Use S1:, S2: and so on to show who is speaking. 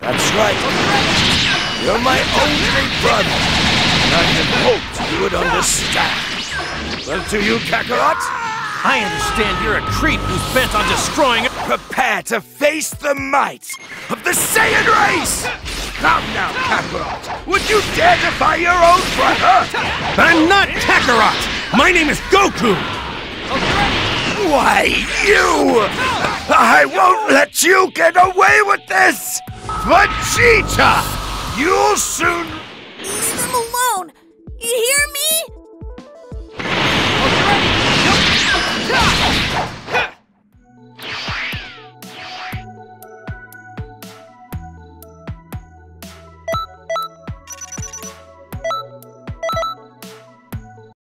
S1: That's right. You're my only brother, and I had hoped you would understand. Well, do you, Kakarot?
S2: I understand you're a creep who's bent on destroying it.
S1: Prepare to face the might of the Saiyan race! Come now, Kakarot! Would you dare defy your own brother?
S2: I'm not Kakarot! My name is Goku!
S1: Why, you! I won't let you get away with this! Vegeta! You'll soon...